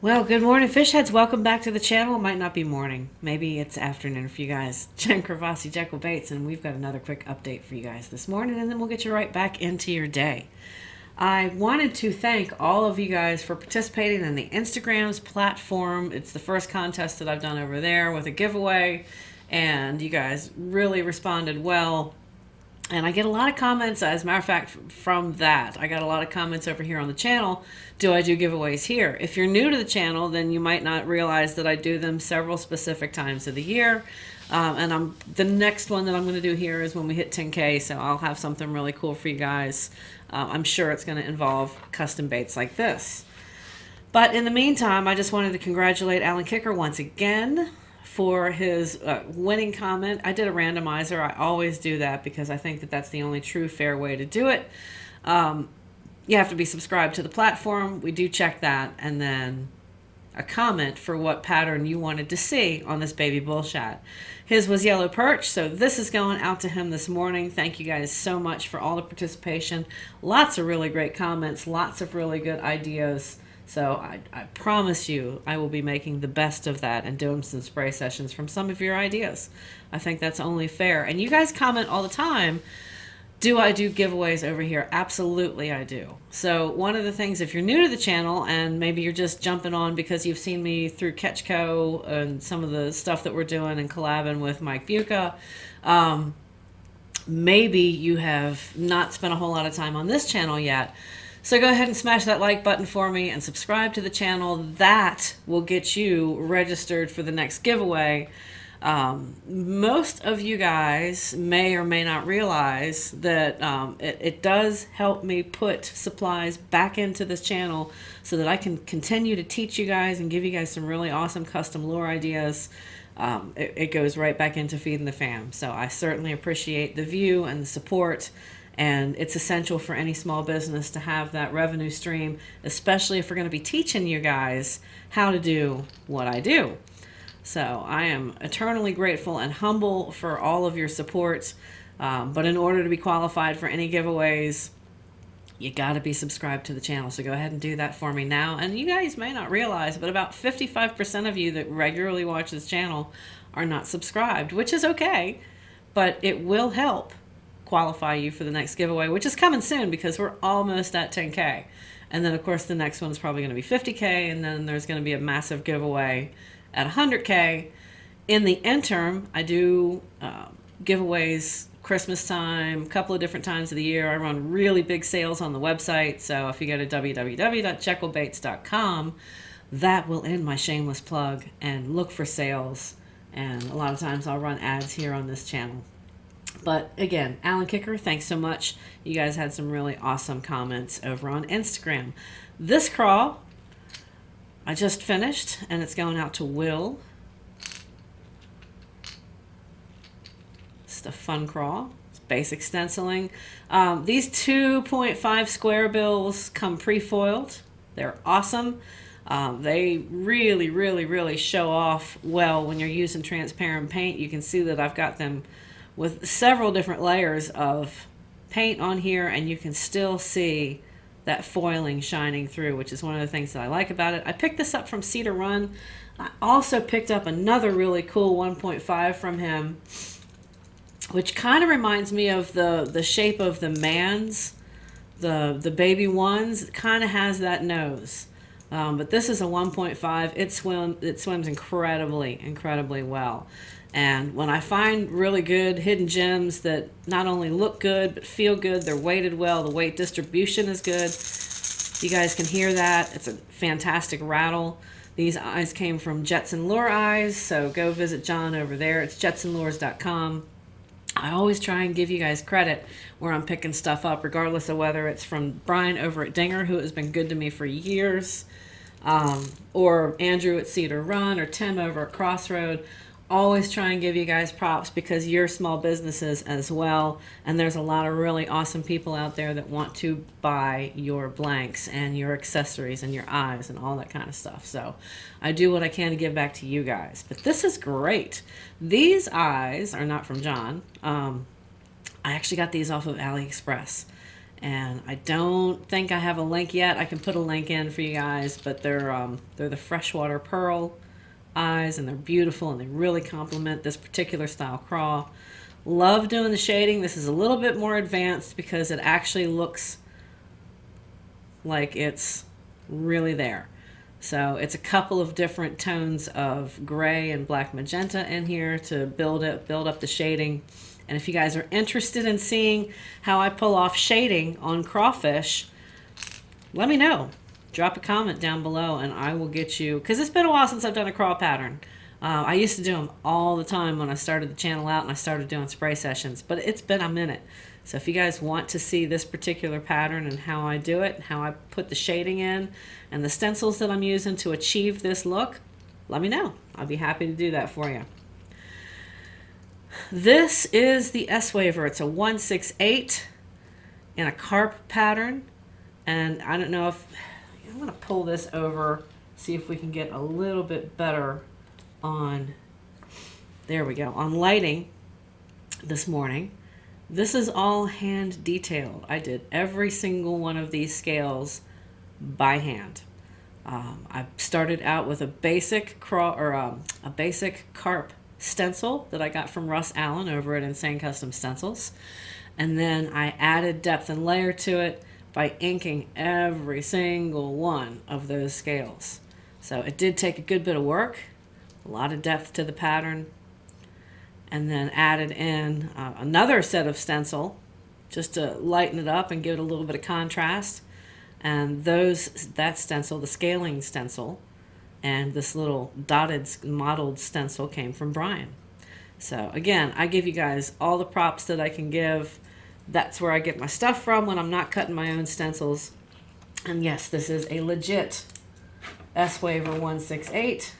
Well, good morning, fish heads. Welcome back to the channel. It might not be morning. Maybe it's afternoon for you guys. Jen Kravassi, Jekyll Baits, and we've got another quick update for you guys this morning, and then we'll get you right back into your day. I wanted to thank all of you guys for participating in the Instagrams platform. It's the first contest that I've done over there with a giveaway, and you guys really responded well and I get a lot of comments, as a matter of fact, from that. I got a lot of comments over here on the channel. Do I do giveaways here? If you're new to the channel, then you might not realize that I do them several specific times of the year. Um, and I'm the next one that I'm going to do here is when we hit 10K, so I'll have something really cool for you guys. Uh, I'm sure it's going to involve custom baits like this. But in the meantime, I just wanted to congratulate Alan Kicker once again for his uh, winning comment. I did a randomizer. I always do that because I think that that's the only true fair way to do it. Um, you have to be subscribed to the platform. We do check that. And then a comment for what pattern you wanted to see on this baby bullshad. His was yellow perch, so this is going out to him this morning. Thank you guys so much for all the participation. Lots of really great comments, lots of really good ideas. So I, I promise you, I will be making the best of that and doing some spray sessions from some of your ideas. I think that's only fair. And you guys comment all the time. Do I do giveaways over here? Absolutely, I do. So, one of the things, if you're new to the channel and maybe you're just jumping on because you've seen me through Catchco and some of the stuff that we're doing and collabing with Mike Bucca, um, maybe you have not spent a whole lot of time on this channel yet. So go ahead and smash that like button for me and subscribe to the channel. That will get you registered for the next giveaway. Um, most of you guys may or may not realize that um, it, it does help me put supplies back into this channel so that I can continue to teach you guys and give you guys some really awesome custom lure ideas. Um, it, it goes right back into feeding the fam. So I certainly appreciate the view and the support and it's essential for any small business to have that revenue stream, especially if we're going to be teaching you guys how to do what I do. So I am eternally grateful and humble for all of your support. Um, but in order to be qualified for any giveaways, you got to be subscribed to the channel. So go ahead and do that for me now. And you guys may not realize, but about 55% of you that regularly watch this channel are not subscribed, which is okay, but it will help qualify you for the next giveaway, which is coming soon because we're almost at 10K. And then, of course, the next one's probably going to be 50K, and then there's going to be a massive giveaway at 100K. In the interim, I do uh, giveaways Christmas time, a couple of different times of the year. I run really big sales on the website. So if you go to www.jekyllbaits.com, that will end my shameless plug and look for sales. And a lot of times I'll run ads here on this channel. But again, Alan Kicker, thanks so much. You guys had some really awesome comments over on Instagram. This craw, I just finished, and it's going out to Will. It's a fun craw. It's basic stenciling. Um, these 2.5 square bills come pre-foiled. They're awesome. Um, they really, really, really show off well when you're using transparent paint. You can see that I've got them with several different layers of paint on here and you can still see that foiling shining through, which is one of the things that I like about it. I picked this up from Cedar Run. I also picked up another really cool 1.5 from him, which kind of reminds me of the, the shape of the Mann's, the, the baby ones. Kind of has that nose. Um, but this is a 1.5. It, swim, it swims incredibly, incredibly well. And when I find really good hidden gems that not only look good but feel good, they're weighted well, the weight distribution is good. You guys can hear that. It's a fantastic rattle. These eyes came from Jettson Lure Eyes, so go visit John over there. It's jettsonlures.com. I always try and give you guys credit where I'm picking stuff up, regardless of whether it's from Brian over at Dinger, who has been good to me for years, um, or Andrew at Cedar Run, or Tim over at Crossroad always try and give you guys props because you're small businesses as well. And there's a lot of really awesome people out there that want to buy your blanks and your accessories and your eyes and all that kind of stuff. So i do what i can to give back to you guys. But this is great. These eyes are not from john. Um, i actually got these off of aliexpress. And I don't think I have a link yet. I can put a link in for you guys, but they're um, they're the freshwater pearl eyes, and they're beautiful, and they really complement this particular style craw. Love doing the shading. This is a little bit more advanced because it actually looks like it's really there. So it's a couple of different tones of gray and black magenta in here to build it, build up the shading. And if you guys are interested in seeing how I pull off shading on crawfish, let me know. Drop a comment down below and I will get you, because it's been a while since I've done a craw pattern. Uh, I used to do them all the time when I started the channel out and I started doing spray sessions, but it's been a minute. So if you guys want to see this particular pattern and how I do it, how I put the shading in, and the stencils that I'm using to achieve this look, let me know. I'll be happy to do that for you. This is the S-Waver. It's a 168 in a carp pattern. And I don't know if, I'm going to pull this over, see if we can get a little bit better on, there we go, on lighting this morning. This is all hand detailed. I did every single one of these scales by hand. Um, I started out with a basic craw or um, a basic carp stencil that I got from Russ Allen over at Insane Custom Stencils, and then I added depth and layer to it by inking every single one of those scales. So it did take a good bit of work, a lot of depth to the pattern, and then added in uh, another set of stencil just to lighten it up and give it a little bit of contrast. And those that stencil, the scaling stencil, and this little dotted modeled stencil came from Brian. So again, I give you guys all the props that I can give. That's where I get my stuff from when I'm not cutting my own stencils. And yes, this is a legit S-Waver 168.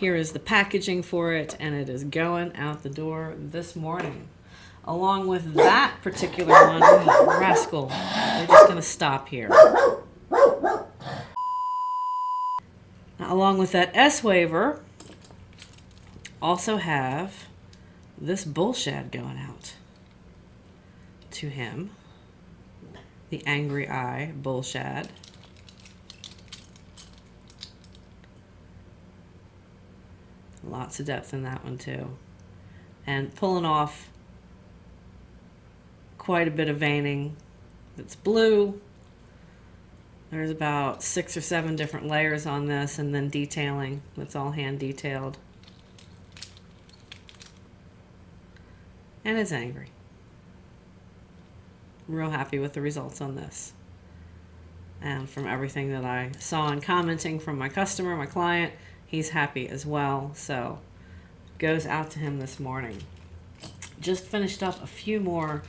Here is the packaging for it, and it is going out the door this morning. Along with that particular one, rascal, we're just going to stop here. Now, along with that S-Waver, also have this bullshad going out to him. The Angry Eye bullshad. Lots of depth in that one too. And pulling off quite a bit of veining. It's blue. There's about six or seven different layers on this and then detailing. It's all hand detailed. And it's angry. Real happy with the results on this. And from everything that I saw and commenting from my customer, my client, he's happy as well. So goes out to him this morning. Just finished up a few more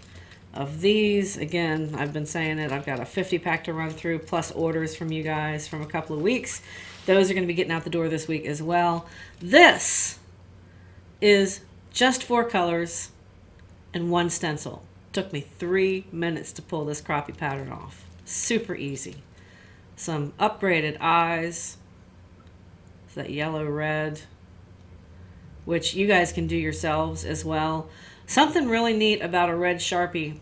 of these. Again, I've been saying it. I've got a 50 pack to run through plus orders from you guys from a couple of weeks. Those are going to be getting out the door this week as well. This is just four colors and one stencil. Took me three minutes to pull this crappie pattern off. Super easy. Some upgraded eyes, that yellow red, which you guys can do yourselves as well. Something really neat about a red Sharpie,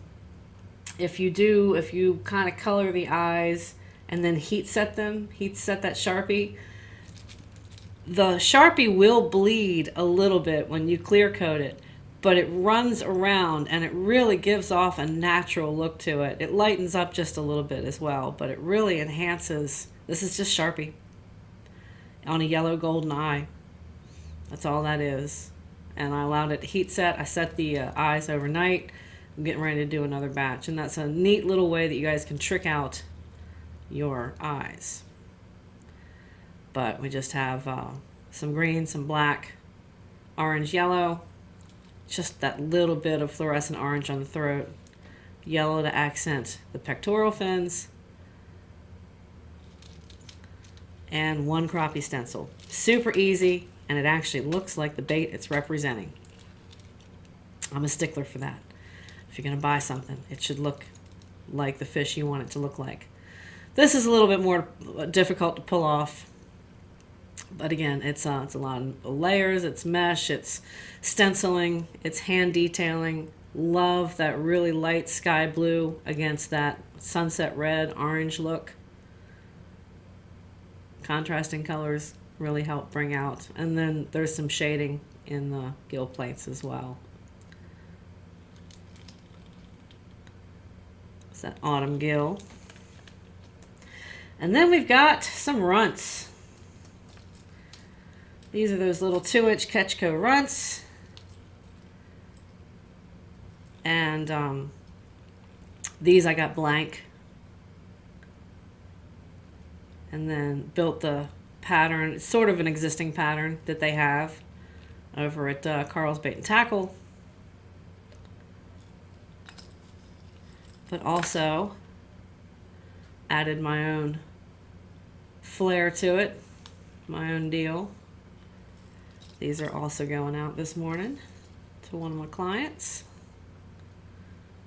if you do, if you kind of color the eyes and then heat set them, heat set that Sharpie, the Sharpie will bleed a little bit when you clear coat it, but it runs around and it really gives off a natural look to it. It lightens up just a little bit as well, but it really enhances. This is just Sharpie on a yellow golden eye. That's all that is. And I allowed it to heat set. I set the uh, eyes overnight. I'm getting ready to do another batch. And that's a neat little way that you guys can trick out your eyes. But we just have uh, some green, some black, orange, yellow. Just that little bit of fluorescent orange on the throat. Yellow to accent the pectoral fins and one crappie stencil. Super easy, and it actually looks like the bait it's representing. I'm a stickler for that. If you're going to buy something, it should look like the fish you want it to look like. This is a little bit more difficult to pull off. But again, it's, uh, it's a lot of layers, it's mesh, it's stenciling, it's hand detailing. Love that really light sky blue against that sunset red orange look. Contrasting colors really help bring out. And then there's some shading in the gill plates as well. It's that autumn gill. And then we've got some runts. These are those little two inch Catchco runts. And um, these I got blank. And then built the pattern. Sort of an existing pattern that they have over at uh, Carl's Bait and Tackle. But also added my own flair to it, my own deal. These are also going out this morning to one of my clients.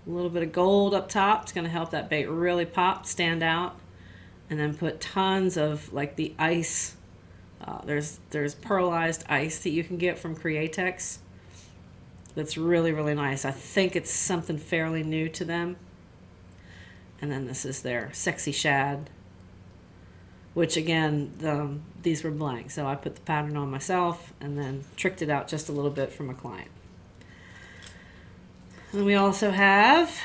A little bit of gold up top. It's going to help that bait really pop, stand out. And then put tons of like the ice. Uh, there's there's pearlized ice that you can get from Createx. That's really, really nice. I think it's something fairly new to them. And then this is their Sexy Shad which again, um, these were blank. So I put the pattern on myself and then tricked it out just a little bit from a client. And we also have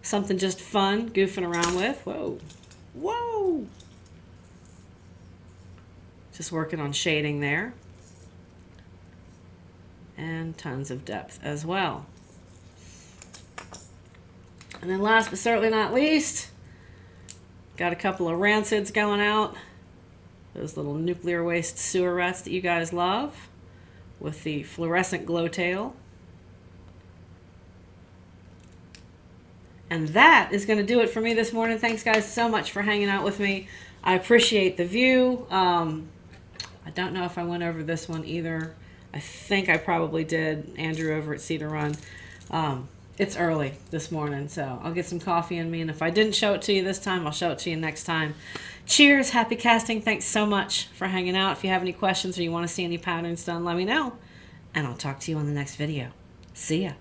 something just fun, goofing around with. Whoa, whoa. Just working on shading there. And tons of depth as well. And then last but certainly not least, Got a couple of rancids going out. Those little nuclear waste sewer rats that you guys love with the fluorescent glow tail. And that is going to do it for me this morning. Thanks, guys, so much for hanging out with me. I appreciate the view. Um, I don't know if I went over this one either. I think I probably did. Andrew over at Cedar Run. Um, it's early this morning, so I'll get some coffee in me. And if I didn't show it to you this time, I'll show it to you next time. Cheers, happy casting. Thanks so much for hanging out. If you have any questions or you want to see any patterns done, let me know. And I'll talk to you on the next video. See ya.